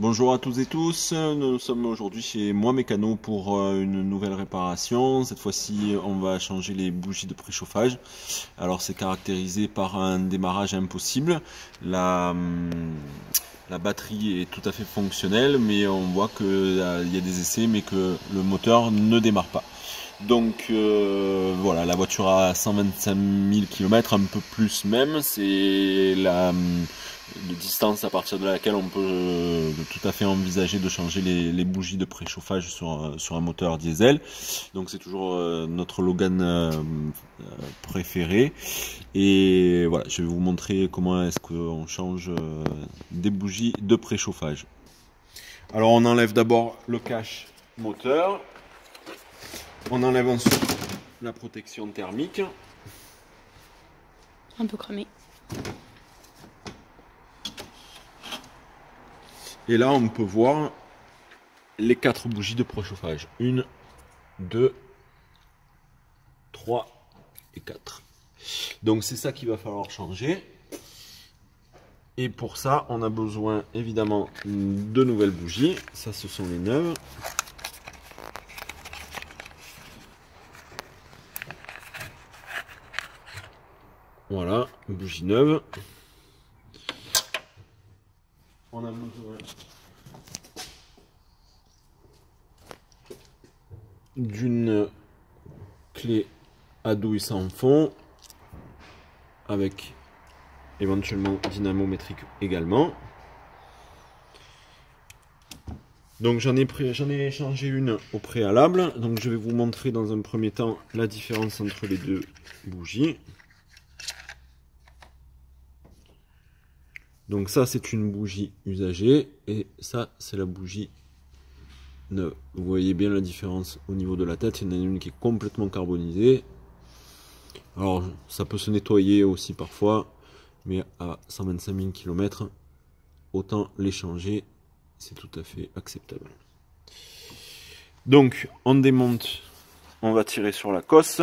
Bonjour à tous et tous, nous sommes aujourd'hui chez Moi Mécano pour euh, une nouvelle réparation. Cette fois-ci, on va changer les bougies de préchauffage. Alors c'est caractérisé par un démarrage impossible. La, hum, batterie est tout à fait fonctionnelle, mais on voit qu'il euh, y a des essais, mais que le moteur ne démarre pas. Donc euh, voilà, la voiture a 125 000 km, un peu plus même. C'est la de distance à partir de laquelle on peut euh, tout à fait envisager de changer les, bougies de préchauffage sur, euh, un moteur diesel. Donc c'est toujours euh, notre Logan préféré. Et voilà, je vais vous montrer comment est-ce qu'on change des bougies de préchauffage. Alors on enlève d'abord le cache moteur. On enlève ensuite la protection thermique. Un peu cramé. Et là, on peut voir les quatre bougies de préchauffage. Une, deux, trois et quatre. Donc c'est ça qu'il va falloir changer. Et pour ça, on a besoin évidemment de nouvelles bougies. Ça, ce sont les neuves. Voilà, bougie neuve. On a besoin d'une clé à douille sans fond avec éventuellement dynamométrique également. Donc j'en ai, j'en ai changé une au préalable. Donc je vais vous montrer dans un premier temps la différence entre les deux bougies. Donc ça, c'est une bougie usagée et ça, c'est la bougie neuve. Vous voyez bien la différence au niveau de la tête. Il y en a une qui est complètement carbonisée. Alors, ça peut se nettoyer aussi parfois, mais à 125 000 km, autant les changer. C'est tout à fait acceptable. Donc, on démonte, on va tirer sur la cosse.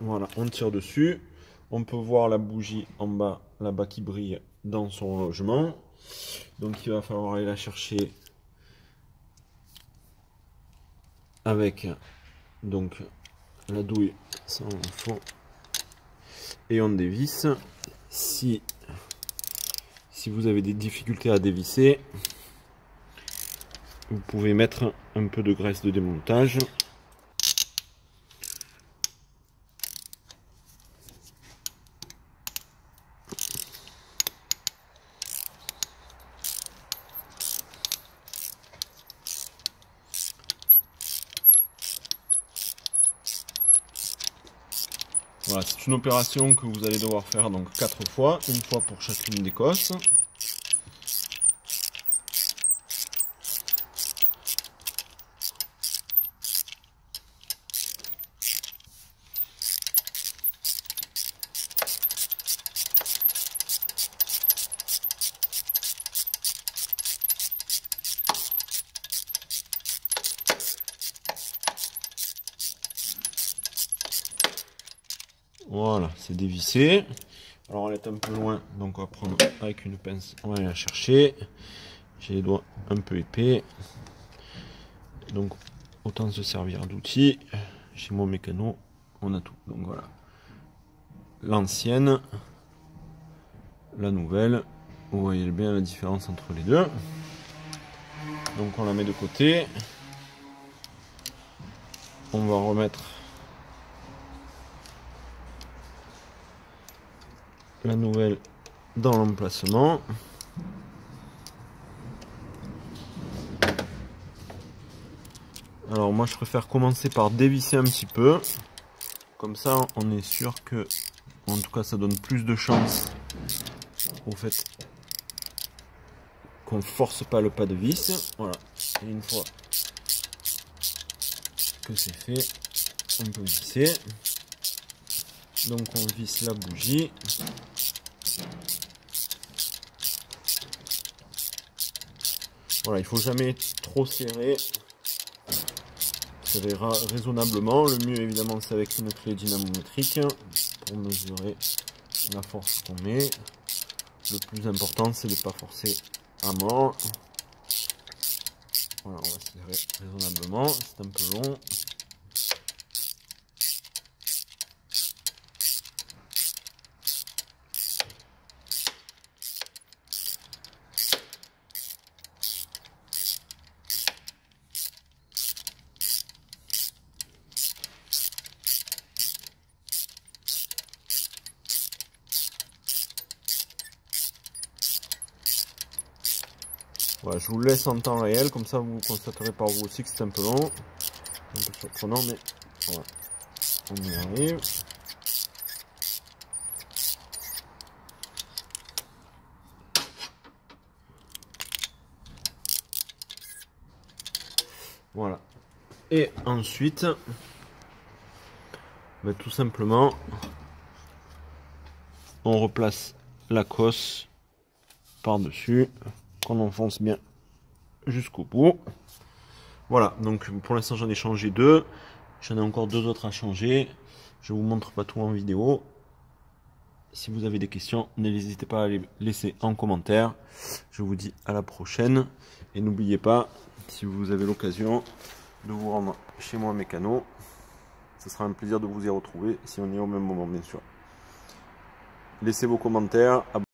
Voilà, on tire dessus. On peut voir la bougie en bas, là-bas qui brille dans son logement. Donc il va falloir aller la chercher avec donc la douille sans fond et on dévisse. Si, si vous avez des difficultés à dévisser, vous pouvez mettre un peu de graisse de démontage. Voilà, c'est une opération que vous allez devoir faire donc quatre fois, une fois pour chacune des cosses. Voilà, c'est dévissé. Alors elle est un peu loin, donc on va prendre avec une pince, on va aller la chercher. J'ai les doigts un peu épais. Donc autant se servir d'outils. Chez mon mécano, on a tout. Donc voilà. L'ancienne, la nouvelle. Vous voyez bien la différence entre les deux. Donc on la met de côté. On va remettre la nouvelle dans l'emplacement. Alors moi je préfère commencer par dévisser un petit peu. Comme ça on est sûr que, en tout cas ça donne plus de chance au fait qu'on force pas le pas de vis. Voilà. Et une fois que c'est fait, on peut visser. Donc on visse la bougie. Voilà, il faut jamais trop serrer. Serrera raisonnablement. Le mieux évidemment c'est avec une clé dynamométrique pour mesurer la force qu'on met. le plus important, c'est de ne pas forcer à mort. Voilà, on va serrer raisonnablement. C'est un peu long. Voilà, je vous laisse en temps réel, comme ça vous constaterez par vous aussi que c'est un peu long. Un peu surprenant, mais voilà. On y arrive. Voilà. Et ensuite, ben, tout simplement, on replace la cosse par-dessus qu'on enfonce bien jusqu'au bout. Voilà, donc pour l'instant j'en ai changé deux. J'en ai encore deux autres à changer. Je vous montre pas tout en vidéo. Si vous avez des questions, n'hésitez pas à les laisser en commentaire. Je vous dis à la prochaine. Et n'oubliez pas, si vous avez l'occasion de vous rendre chez moi mécano, ce sera un plaisir de vous y retrouver si on est au même moment bien sûr. Laissez vos commentaires.